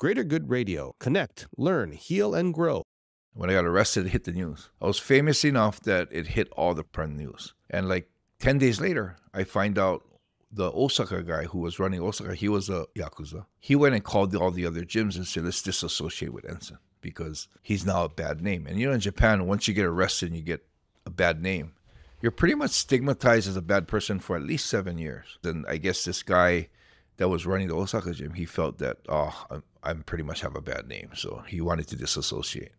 Greater Good Radio. Connect, learn, heal, and grow. When I got arrested, it hit the news. I was famous enough that it hit all the print news. And like 10 days later, I find out the Osaka guy who was running Osaka, he was a Yakuza. He went and called all the other gyms and said, let's disassociate with Enson because he's now a bad name. And you know, in Japan, once you get arrested and you get a bad name, you're pretty much stigmatized as a bad person for at least seven years. And I guess this guy that was running the Osaka gym, he felt that, oh, I'm, I'm pretty much have a bad name. So he wanted to disassociate.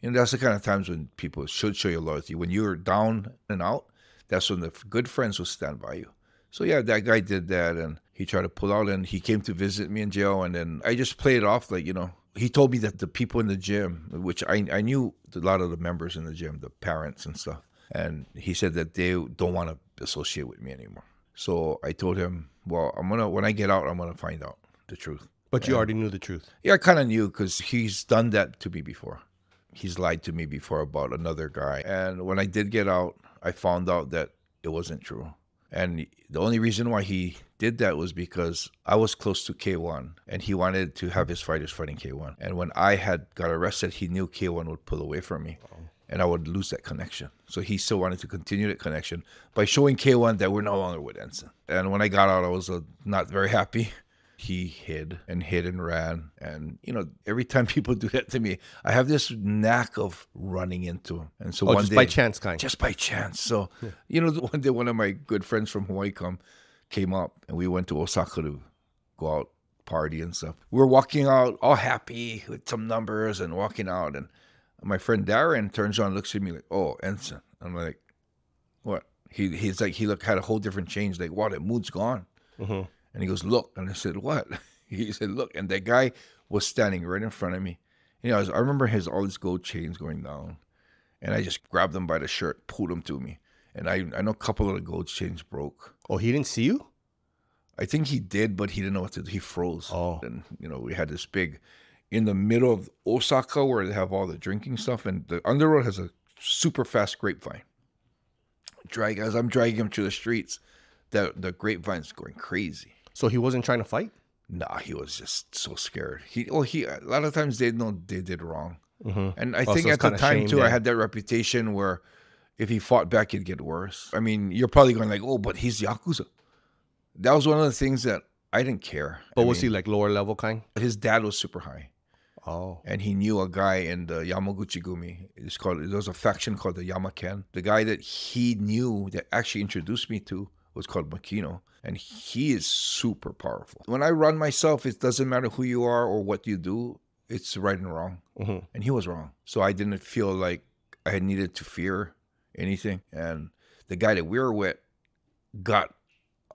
And that's the kind of times when people should show you loyalty. When you're down and out, that's when the good friends will stand by you. So yeah, that guy did that, and he tried to pull out, and he came to visit me in jail, and then I just played it off like you know. He told me that the people in the gym, which I I knew a lot of the members in the gym, the parents and stuff, and he said that they don't want to associate with me anymore. So I told him, well, I'm gonna when I get out, I'm gonna find out the truth. But you already knew the truth. Yeah, I kind of knew because he's done that to me before. He's lied to me before about another guy. And when I did get out, I found out that it wasn't true. And the only reason why he did that was because I was close to K1 and he wanted to have his fighters fighting K1. And when I had got arrested, he knew K1 would pull away from me and I would lose that connection. So he still wanted to continue that connection by showing K1 that we're no longer with Enson. And when I got out, I was uh, not very happy he hid and hid and ran. And you know, every time people do that to me, I have this knack of running into him. And so Oh, one just day, by chance, kind. just by chance. So you know, one day one of my good friends from Hawaii come came up, and we went to Osaka to go out party and stuff. We were walking out all happy with some numbers and walking out, and my friend Darren turns on, looks at me like, "Oh, Enson." I'm like, "What?" He he's like he looked had a whole different change. Like, "Wow, the mood's gone." Mm-hmm. And he goes, Look. And I said, What? He said, Look. And that guy was standing right in front of me. You know, I, was, I remember his all his gold chains going down. And I just grabbed him by the shirt, pulled him to me. And I, I know a couple of the gold chains broke. Oh, he didn't see you? I think he did, but he didn't know what to do. He froze. Oh. And, you know, we had this big, in the middle of Osaka where they have all the drinking stuff. And the underworld has a super fast grapevine. Drag, as I'm dragging him through the streets, the, the grapevine's going crazy. So he wasn't trying to fight? Nah, he was just so scared. He well, he a lot of times they know they did wrong, Mm-hmm. and I Oh, think so at the time shame too, I had that reputation where if he fought back, it'd get worse. I mean, you're probably going like, oh, but he's yakuza. That was one of the things that I didn't care. But I was mean, he like lower level kind? His dad was super high, Oh. and he knew a guy in the Yamaguchi Gumi. It's called. There was a faction called the Yamaken. The guy that he knew that actually introduced me to was called Makino, and he is super powerful. When I run myself, it doesn't matter who you are or what you do. It's right and wrong, Mhm. and he was wrong. So I didn't feel like I needed to fear anything. And the guy that we were with got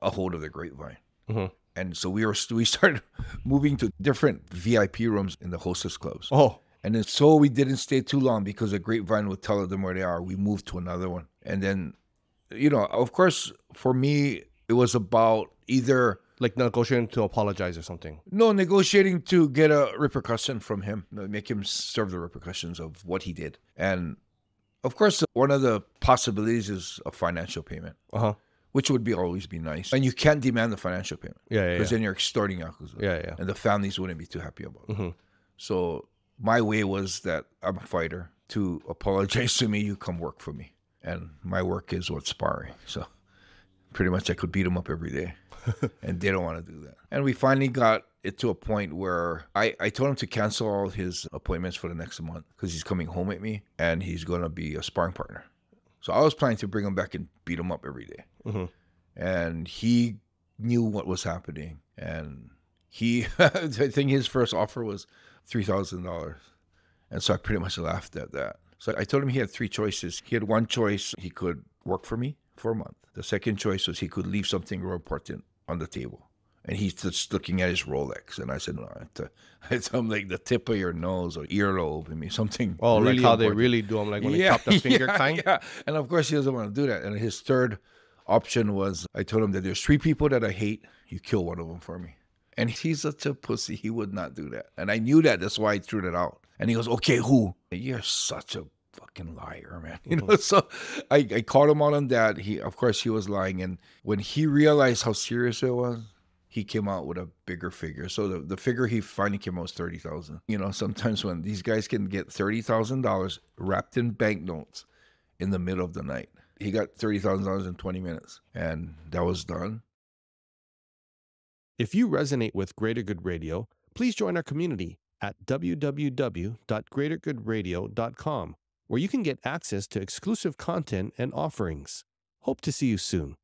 a hold of the grapevine. Mhm. And so we were we started moving to different VIP rooms in the hostess clubs. Oh. And then so we didn't stay too long because the grapevine would tell them where they are. We moved to another one. And then, you know, of course, for me, it was about either Like negotiating to apologize or something. no negotiating to get a repercussion from him, make him serve the repercussions of what he did. And of course, one of the possibilities is a financial payment, Uh huh. Which would be always be nice. And you can't demand the financial payment Yeah, yeah, because yeah. then you're extorting Yakuza. Yeah, yeah. And the families wouldn't be too happy about it. Mhm. So my way was that I'm a fighter. To apologize to me, you come work for me. And my work is what sparring. So pretty much I could beat them up every day. and they don't want to do that. And we finally got it to a point where I, I told him to cancel all his appointments for the next month because he's coming home with me and he's going to be a sparring partner. So I was planning to bring him back and beat him up every day. Mhm. And he knew what was happening. And he, I think his first offer was $3,000. And so I pretty much laughed at that. So I told him he had three choices. He had one choice, he could work for me for a month. The second choice was he could leave something real important on the table. And he's just looking at his Rolex. And I said, no, I t- I told him like the tip of your nose or earlobe. I mean, something. Oh, really like how they really do them, like when they chop the finger yeah, kind. Yeah. And of course, he doesn't want to do that. And his third option was I told him that there's three people that I hate. You kill one of them for me. And he's such a pussy. He would not do that. And I knew that. That's why I threw that out. And he goes, okay, who? You're such a fucking liar, man. You know, so I, I called him out on that. He, of course, he was lying. And when he realized how serious it was, he came out with a bigger figure. So the, the figure he finally came out was thirty thousand. You know, sometimes when these guys can get thirty thousand dollars wrapped in banknotes in the middle of the night, he got thirty thousand dollars in twenty minutes, and that was done. If you resonate with Greater Good Radio, please join our community at www.greatergoodradio.com, where you can get access to exclusive content and offerings. Hope to see you soon.